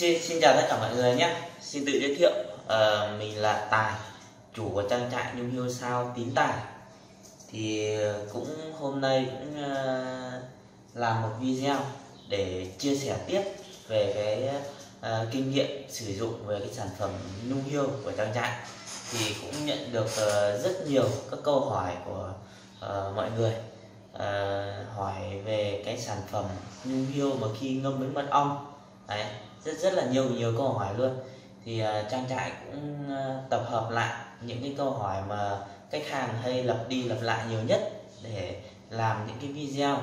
Xin, xin chào tất cả mọi người nhé. Xin tự giới thiệu uh, Mình là Tài Chủ của trang trại Nhung Hiêu Sao Tín Tài. Thì ờ, cũng hôm nay cũng uh, làm một video Để chia sẻ tiếp về cái uh, kinh nghiệm sử dụng về cái sản phẩm Nhung Hiêu của trang trại. Thì cũng nhận được uh, rất nhiều các câu hỏi của uh, mọi người uh, Hỏi về cái sản phẩm Nhung Hiêu mà khi ngâm với mật ong. Đấy rất rất là nhiều nhiều câu hỏi luôn. Thì uh, trang trại cũng uh, tập hợp lại những cái câu hỏi mà khách hàng hay lặp đi lặp lại nhiều nhất để làm những cái video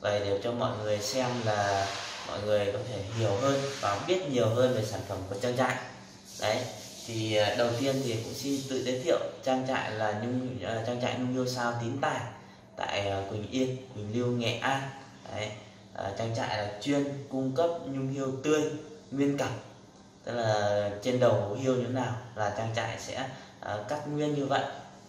vậy để cho mọi người xem là mọi người có thể hiểu hơn và biết nhiều hơn về sản phẩm của trang trại. Đấy thì uh, đầu tiên thì cũng xin tự giới thiệu trang trại là nhung uh, trang trại nhung yêu sao tín tài tại uh, quỳnh yên quỳnh lưu nghệ an. Đấy. Ờ, trang trại là chuyên cung cấp nhung hiêu tươi nguyên cặp. Tức là trên đầu hiêu như thế nào là trang trại sẽ ờ, cắt nguyên như vậy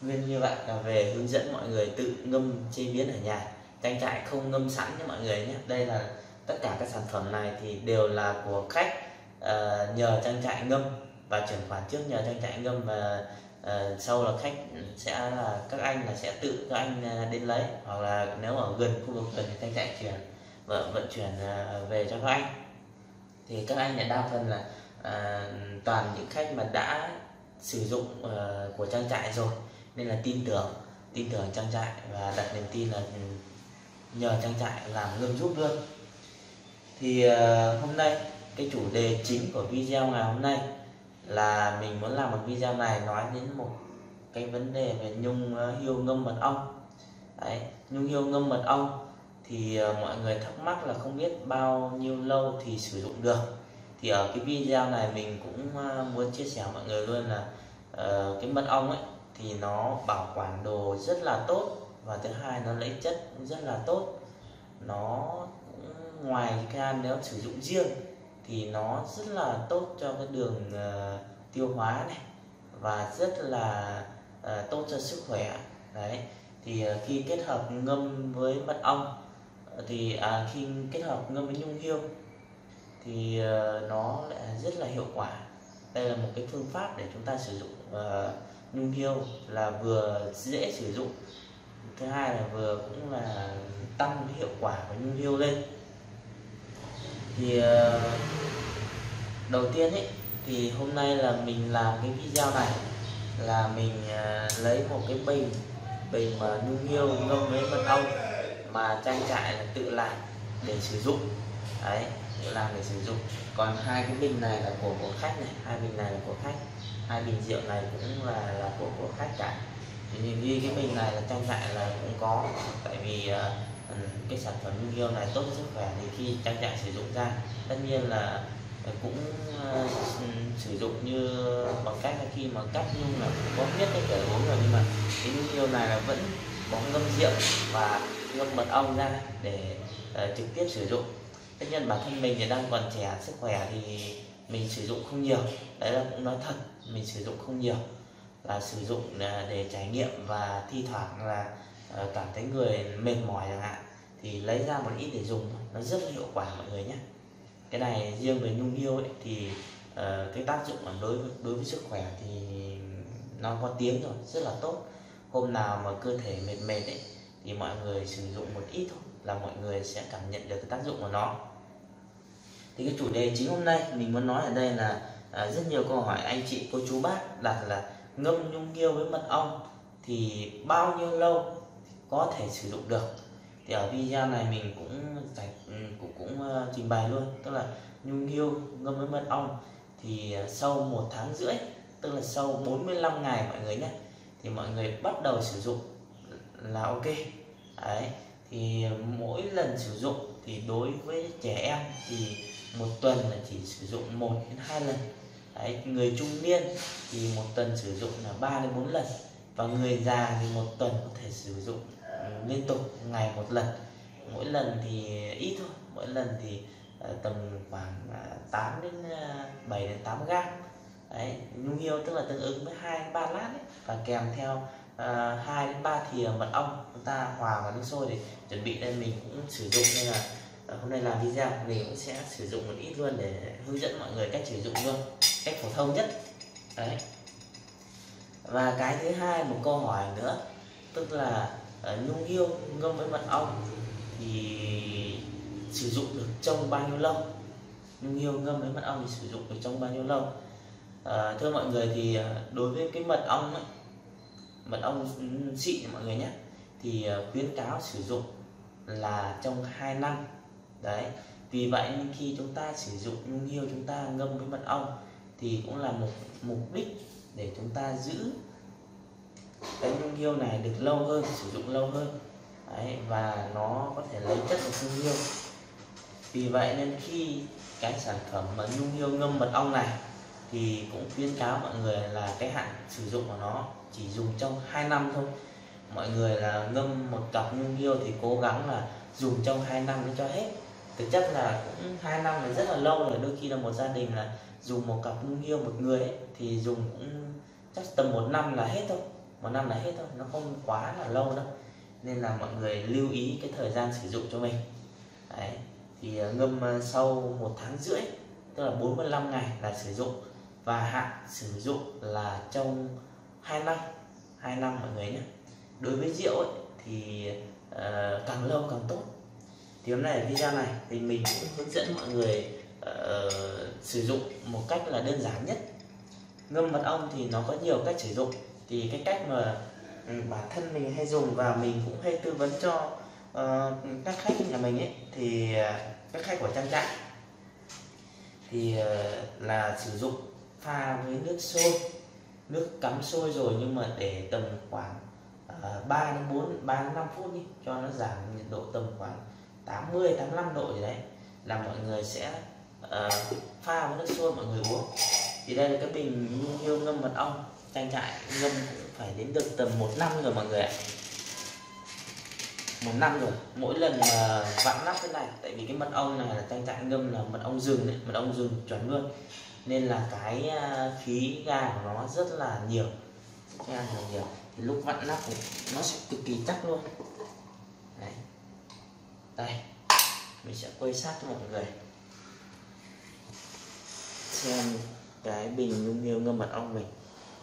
nguyên như vậy là về hướng dẫn mọi người tự ngâm chế biến ở nhà. Trang trại không ngâm sẵn cho mọi người nhé. Đây là tất cả các sản phẩm này thì đều là của khách uh, nhờ trang trại ngâm và chuyển khoản trước nhờ trang trại ngâm và uh, sau là khách sẽ là các anh là sẽ tự các anh đến lấy hoặc là nếu ở gần khu vực gần thì trang trại chuyển vận vận chuyển à, về cho các anh. Thì các anh đa phần là à, toàn những khách mà đã sử dụng uh, của trang trại rồi nên là tin tưởng tin tưởng trang trại và đặt niềm tin là ừ, nhờ trang trại làm ngâm giúp luôn. Thì uh, hôm nay cái chủ đề chính của video ngày hôm nay là mình muốn làm một video này nói đến một cái vấn đề về nhung uh, hiêu ngâm mật ong. Đấy, nhung hiêu ngâm mật ong thì ờ, mọi người thắc mắc là không biết bao nhiêu lâu thì sử dụng được. Thì ở cái video này mình cũng ờ, muốn chia sẻ mọi người luôn là uh, cái mật ong ấy thì nó bảo quản đồ rất là tốt và thứ hai nó lấy chất rất là tốt. Nó ngoài ra nếu sử dụng riêng thì nó rất là tốt cho cái đường uh, tiêu hóa này và rất là uh, tốt cho sức khỏe. Đấy thì uh, khi kết hợp ngâm với mật ong thì à, khi kết hợp ngâm với nhung hiêu thì uh, nó lại rất là hiệu quả. Đây là một cái phương pháp để chúng ta sử dụng uh, nhung hiêu là vừa dễ sử dụng. Thứ hai là vừa cũng là tăng hiệu quả của nhung hiêu lên. Thì uh, đầu tiên ấy thì hôm nay là mình làm cái video này là mình uh, lấy một cái bình bình mà nhung hiêu ngâm với mật ong mà trang trại là tự làm để sử dụng. Đấy tự làm để sử dụng. Còn hai cái bình này là của của khách này hai bình này là của khách hai bình rượu này cũng là là của của khách cả. Thì như cái bình này là trang trại là cũng có tại vì uh, cái sản phẩm nhung này tốt cho sức khỏe thì khi trang trại sử dụng ra tất nhiên là cũng uh, sử dụng như bằng cách là khi mà cắt nhung là có biết cái kiểu uống rồi nhưng mà cái nhung này là vẫn có ngâm rượu và ngâm mật ong ra để uh, trực tiếp sử dụng. Tất nhiên bản thân mình thì đang còn trẻ sức khỏe thì mình sử dụng không nhiều. Đấy là cũng nói thật mình sử dụng không nhiều. Là sử dụng uh, để trải nghiệm và thi thoảng là uh, cảm thấy người mệt mỏi chẳng hạn thì lấy ra một ít để dùng. Thôi nó rất là hiệu quả mọi người nhé. Cái này riêng về nhung yêu ấy, thì uh, cái tác dụng đối với, đối với sức khỏe thì nó có tiếng rồi rất là tốt. Hôm nào mà cơ thể mệt mệt ấy thì mọi người sử dụng một ít thôi là mọi người sẽ cảm nhận được cái tác dụng của nó. Thì cái chủ đề chính hôm nay mình muốn nói ở đây là à, rất nhiều câu hỏi anh chị cô chú bác đặt là ngâm nhung nghiêu với mật ong thì bao nhiêu lâu có thể sử dụng được? Thì ở video này mình cũng giải ừ, cũng cũng uh, trình bày luôn. Tức là nhung nghiêu ngâm với mật ong thì uh, sau một tháng rưỡi tức là sau 45 ngày mọi người nhé thì mọi người bắt đầu sử dụng là ok đấy thì mỗi lần sử dụng thì đối với trẻ em thì một tuần là chỉ sử dụng một đến hai lần. Đấy người trung niên thì một tuần sử dụng là 3 đến 4 lần và người già thì một tuần có thể sử dụng ừ, liên tục ngày một lần. Mỗi lần thì ít thôi mỗi lần thì ờ, tầm khoảng ờ, 8 đến ờ, 7 đến 8 gram đấy nhung hiêu tức là tương ứng với hai ba lát ấy, và kèm theo Ờ, hai đến ba thìa mật ong chúng ta hòa vào nước sôi để chuẩn bị đây mình cũng sử dụng nên là à, hôm nay làm video mình cũng sẽ sử dụng một ít luôn để hướng dẫn mọi người cách sử dụng luôn cách phổ thông nhất. Đấy. Và cái thứ hai một câu hỏi nữa tức là à, nhung yêu ngâm với mật ong thì sử dụng được trong bao nhiêu lâu? Nhung yêu ngâm với mật ong thì sử dụng được trong bao nhiêu lâu? À, thưa mọi người thì đối với cái mật ong ấy, mật ong xịn mọi người nhé. Thì ờ, khuyến cáo sử dụng là trong 2 năm. Đấy vì vậy nên khi chúng ta sử dụng nhung hiêu chúng ta ngâm với mật ong thì cũng là một mục đích để chúng ta giữ cái nhung hiêu này được lâu hơn sử dụng lâu hơn. Đấy, và nó có thể lấy chất của nhung hiêu vì vậy nên khi cái sản phẩm mà nhung hiêu ngâm mật ong này thì cũng khuyến cáo mọi người là cái hạn sử dụng của nó chỉ dùng trong 2 năm thôi. Mọi người là ngâm một cặp nhung hiêu thì cố gắng là dùng trong 2 năm để cho hết. Thực chất là cũng hai năm là rất là lâu rồi đôi khi là một gia đình là dùng một cặp nhung hiêu một người ấy, thì dùng cũng chắc tầm một năm là hết thôi. Một năm là hết thôi nó không quá là lâu đâu. Nên là mọi người lưu ý cái thời gian sử dụng cho mình. Đấy. thì ờ, ngâm ờ, sau một tháng rưỡi tức là 45 ngày là sử dụng. Và hạn sử dụng là trong 2 năm 2 năm mọi người nhé. Đối với rượu ấy, thì uh, càng lâu càng tốt. Thì hôm nay ở video này thì mình cũng hướng dẫn mọi người uh, sử dụng một cách là đơn giản nhất. Ngâm mật ong thì nó có nhiều cách sử dụng. Thì cái cách mà ừ, bản thân mình hay dùng và mình cũng hay tư vấn cho uh, các khách nhà mình ấy thì uh, các khách của trang trại. Thì uh, là sử dụng pha với nước sôi nước cắm sôi rồi nhưng mà để tầm khoảng à, uh, 3 đến 4 3 đến 5 phút đi cho nó giảm nhiệt độ tầm khoảng 80 85 độ gì đấy là mọi người sẽ uh, pha với nước sôi mọi người uống. Thì đây là cái bình nhung ngâm mật ong trang trại ngâm cũng phải đến được tầm một năm rồi mọi người ạ. Một năm rồi mỗi lần mà vặn nắp thế này tại vì cái mật ong này là trang trại ngâm là mật ong rừng đấy mật ong rừng chuẩn luôn nên là cái à, khí ga của nó rất là nhiều. Rất là nhiều. Thì lúc vặn nắp này, nó sẽ cực kỳ chắc luôn. Đấy. Đây. Mình sẽ quay sát cho mọi người. Xem cái bình nhung hiêu ngâm mật ong mình.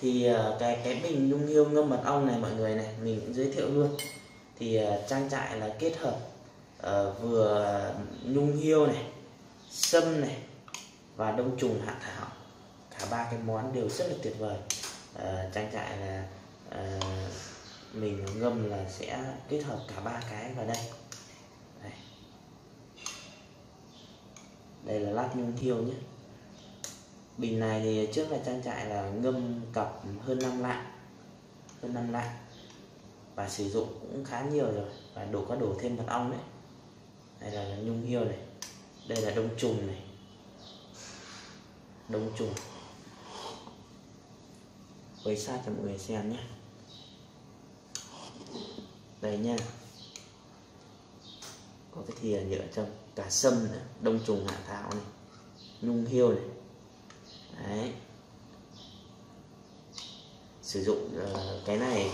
Thì à, cái cái bình nhung hiêu ngâm mật ong này mọi người này mình cũng giới thiệu luôn. Thì à, trang trại là kết hợp uh, vừa nhung hiêu này sâm này và đông trùng hạ thảo. Cả ba cái món đều rất là tuyệt vời. À, trang trại là à, mình ngâm là sẽ kết hợp cả ba cái vào đây. Đây, đây là lát nhung thiêu nhé. Bình này thì trước là trang trại là ngâm cặp hơn năm lạng. Hơn năm lạng. Và sử dụng cũng khá nhiều rồi. Và đổ có đổ thêm mật ong đấy. Đây là, là nhung hiêu này. Đây là đông trùng này đông trùng với sát cho mọi người xem nhé. Đây nha. Có cái thìa nhựa trong cả sâm này, đông trùng hạ thảo này nhung hiêu này. Đấy. sử dụng uh, cái này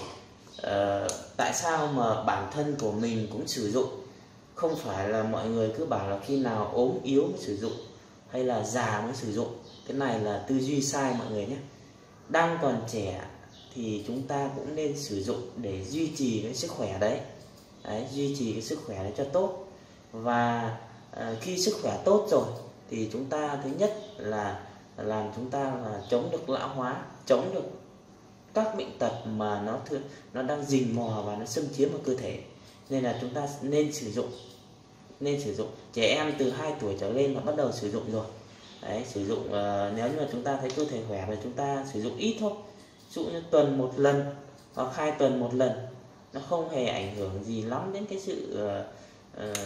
uh, tại sao mà bản thân của mình cũng sử dụng? Không phải là mọi người cứ bảo là khi nào ốm yếu mới sử dụng hay là già mới sử dụng. Cái này là tư duy sai mọi người nhé. Đang còn trẻ thì chúng ta cũng nên sử dụng để duy trì cái sức khỏe đấy, đấy duy trì cái sức khỏe đấy cho tốt. Và ờ, khi sức khỏe tốt rồi thì chúng ta thứ nhất là làm chúng ta là chống được lão hóa chống được các bệnh tật mà nó thường nó đang rình mò và nó xâm chiếm vào cơ thể. Nên là chúng ta nên sử dụng nên sử dụng. Trẻ em từ 2 tuổi trở lên là bắt đầu sử dụng rồi. Đấy sử dụng uh, nếu như mà chúng ta thấy cơ thể khỏe thì chúng ta sử dụng ít thôi. Ví dụ như tuần một lần hoặc hai tuần một lần nó không hề ảnh hưởng gì lắm đến cái sự uh, uh,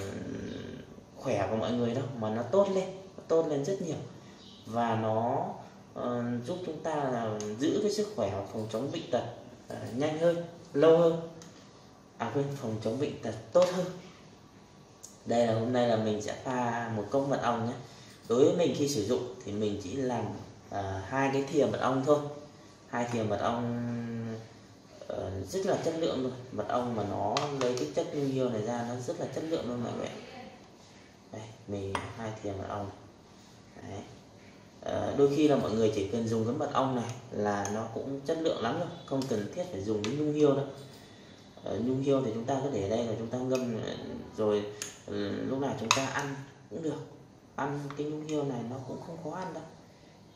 khỏe của mọi người đâu mà nó tốt lên nó tốt lên rất nhiều. Và nó uh, giúp chúng ta là giữ cái sức khỏe phòng chống bệnh tật uh, nhanh hơn lâu hơn. À quên phòng chống bệnh tật tốt hơn đây là hôm nay là mình sẽ pha một cốc mật ong nhé. Đối với mình khi sử dụng thì mình chỉ làm uh, hai cái thìa mật ong thôi. Hai thìa mật ong uh, rất là chất lượng luôn. Mật ong mà nó lấy cái chất lưu hiêu này ra nó rất là chất lượng luôn mọi người đây mình hai thìa mật ong. Đấy. Uh, đôi khi là mọi người chỉ cần dùng cái mật ong này là nó cũng chất lượng lắm rồi. Không cần thiết phải dùng đến nhung hiêu đâu nhung hiêu thì chúng ta có để đây là chúng ta ngâm ừ, rồi ừ, lúc nào chúng ta ăn cũng được. Ăn cái nhung hiêu này nó cũng không khó ăn đâu.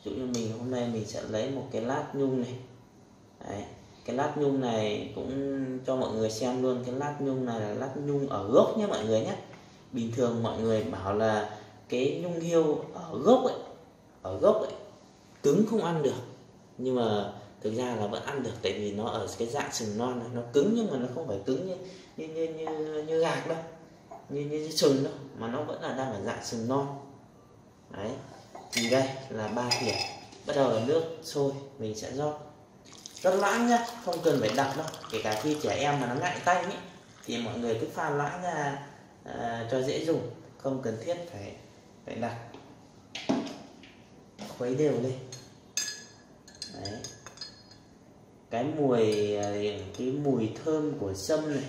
Ví dụ như mình hôm nay mình sẽ lấy một cái lát nhung này. Đấy. cái lát nhung này cũng cho mọi người xem luôn. Cái lát nhung này là lát nhung ở gốc nhé mọi người nhé. Bình thường mọi người bảo là cái nhung hiêu ở gốc ấy, ở gốc ấy, cứng không ăn được. Nhưng mà thực ra là vẫn ăn được tại vì nó ở cái dạng sừng non này nó cứng nhưng mà nó không phải cứng như như như như, như gạc đâu như, như, như sừng đâu mà nó vẫn là đang ở dạng sừng non. Đấy thì đây là ba thìa bắt đầu là nước sôi mình sẽ rót. Rất loãng nhá không cần phải đập đâu kể cả khi trẻ em mà nó ngại tay ấy, thì mọi người cứ pha loãng ra à, cho dễ dùng không cần thiết phải phải đặt khuấy đều lên. Đấy cái mùi à, cái mùi thơm của sâm này,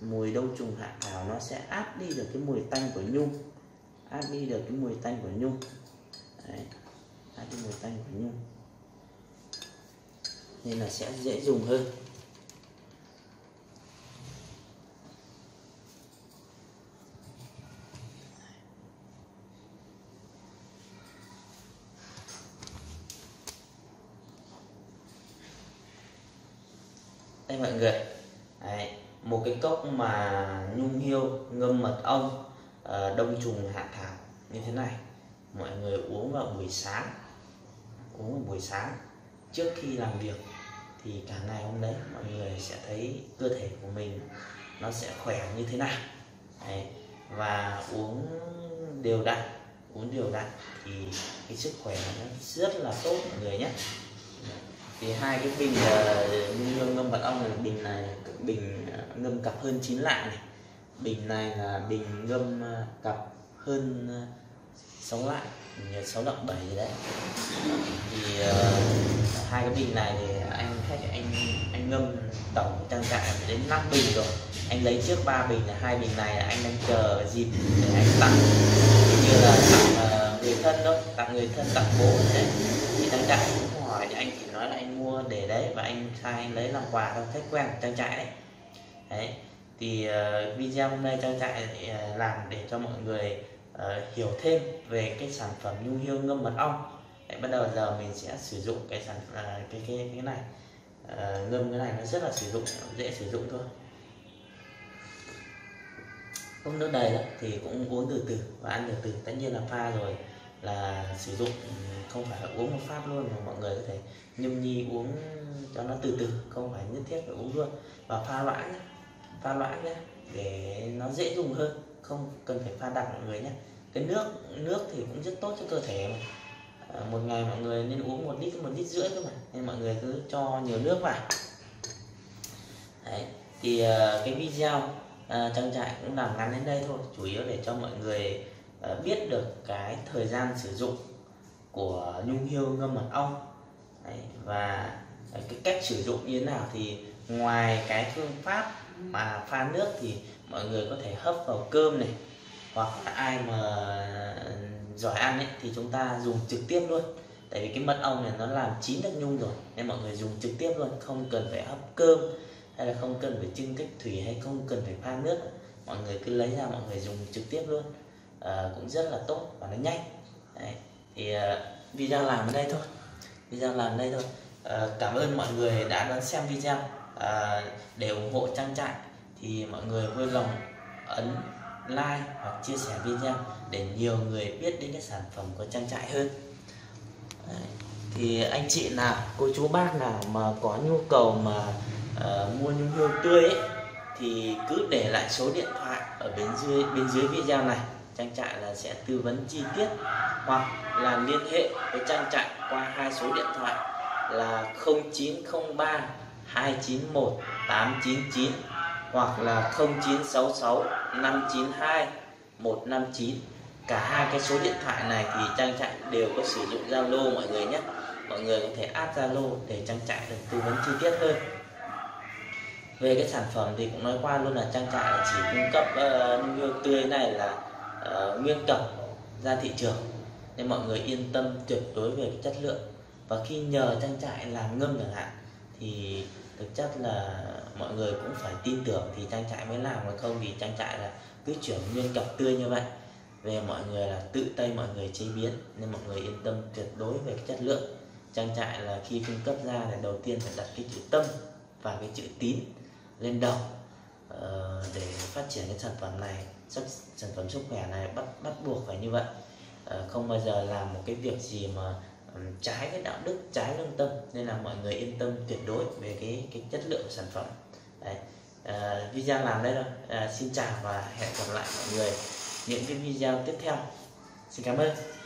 mùi đông trùng hạ thảo nó sẽ áp đi được cái mùi tanh của nhung, áp đi được cái mùi tanh của nhung. Đấy, áp đi mùi tanh của nhung. Nên là sẽ dễ dùng hơn. Mọi người. Đấy, một cái cốc mà nhung hiêu ngâm mật ong ờ, đông trùng hạ thảo như thế này. Mọi người uống vào buổi sáng uống vào buổi sáng. Trước khi làm việc thì cả ngày hôm đấy mọi người sẽ thấy cơ thể của mình nó sẽ khỏe như thế nào. Đấy. và uống đều đặn uống đều đặn thì cái sức khỏe nó rất là tốt mọi người nhé thì hai cái bình uh, ngâm ngâm mật ong này bình này bình ờ, ngâm cặp hơn 9 lạng này. Bình này là bình ngâm ờ, cặp hơn 6 lạng sáu lạng bảy gì đấy. Thì uh, hai cái bình này thì anh khách anh anh ngâm tổng trang trại đến 5 bình rồi. Anh lấy trước ba bình là hai bình này là anh đang chờ dịp để anh tặng. Như là tặng uh, người thân thôi tặng người thân tặng bố đấy thì trang trại cũng hỏi thì anh chỉ nói là anh mua để đấy và anh sai anh lấy làm quà thôi khách quen trang trại đấy. Đấy thì uh, video hôm nay trang trại uh, làm để cho mọi người uh, hiểu thêm về cái sản phẩm nhung hiêu ngâm mật ong. Đấy, bắt đầu giờ mình sẽ sử dụng cái sản uh, cái cái cái này. Uh, ngâm cái này nó rất là sử dụng dễ sử dụng thôi. Không nước đầy đó thì cũng uống từ từ và ăn từ từ tất nhiên là pha rồi là sử dụng ừ, không phải là uống một phát luôn mà mọi người có thể nhâm nhi uống cho nó từ từ không phải nhất thiết phải uống luôn. Và pha loãng nhé pha loãng nhé để nó dễ dùng hơn không cần phải pha đặc mọi người nhé cái nước nước thì cũng rất tốt cho cơ thể mà. À, một ngày mọi người nên uống một lít một lít rưỡi cơ mà nên mọi người cứ cho nhiều nước vào. Đấy. thì uh, cái video uh, trang trại cũng làm ngắn đến đây thôi chủ yếu để cho mọi người uh, Ờ, biết được cái thời gian sử dụng của nhung hiêu ngâm mật ong. Đấy, và cái cách sử dụng như thế nào thì ngoài cái phương pháp mà pha nước thì mọi người có thể hấp vào cơm này hoặc là ai mà giỏi ăn ấy thì chúng ta dùng trực tiếp luôn. Tại vì cái mật ong này nó làm chín được nhung rồi nên mọi người dùng trực tiếp luôn không cần phải hấp cơm hay là không cần phải trưng cách thủy hay không cần phải pha nước. Mọi người cứ lấy ra mọi người dùng trực tiếp luôn. Ờ, cũng rất là tốt và nó nhanh Đấy. thì uh, video làm ở đây thôi video làm ở đây thôi uh, cảm ơn mọi người đã đón xem video uh, để ủng hộ trang trại thì mọi người vui lòng ấn like hoặc chia sẻ video để nhiều người biết đến cái sản phẩm của trang trại hơn Đấy. thì anh chị nào cô chú bác nào mà có nhu cầu mà uh, mua nhung hương tươi ấy, thì cứ để lại số điện thoại ở bên dưới bên dưới video này trang trại là sẽ tư vấn chi tiết hoặc là liên hệ với trang trại qua hai số điện thoại là 0903 291 899 hoặc là 0966 592 159 cả hai cái số điện thoại này thì trang trại đều có sử dụng Zalo mọi người nhé. Mọi người có thể add Zalo để trang trại được tư vấn chi tiết hơn. Về cái sản phẩm thì cũng nói qua luôn là trang trại chỉ cung cấp ờ, uh, nuôi tươi này là Ờ, uh, nguyên cẩm ra thị trường. Nên mọi người yên tâm tuyệt đối về chất lượng. Và khi nhờ trang trại làm ngâm chẳng hạn thì thực chất là mọi người cũng phải tin tưởng thì trang trại mới làm. Còn không thì trang trại là cứ chuyển nguyên cặp tươi như vậy. Về mọi người là tự tay mọi người chế biến. Nên mọi người yên tâm tuyệt đối về cái chất lượng. Trang trại là khi cung cấp ra thì đầu tiên phải đặt cái chữ tâm và cái chữ tín lên đầu. Ờ, để phát triển cái sản phẩm này sản phẩm sức khỏe này bắt bắt buộc phải như vậy. Ờ, không bao giờ làm một cái việc gì mà um, trái cái đạo đức trái lương tâm. Nên là mọi người yên tâm tuyệt đối về cái cái chất lượng sản phẩm. Đấy. à, video làm đây rồi à, xin chào và hẹn gặp lại mọi người những cái video tiếp theo. Xin cảm ơn.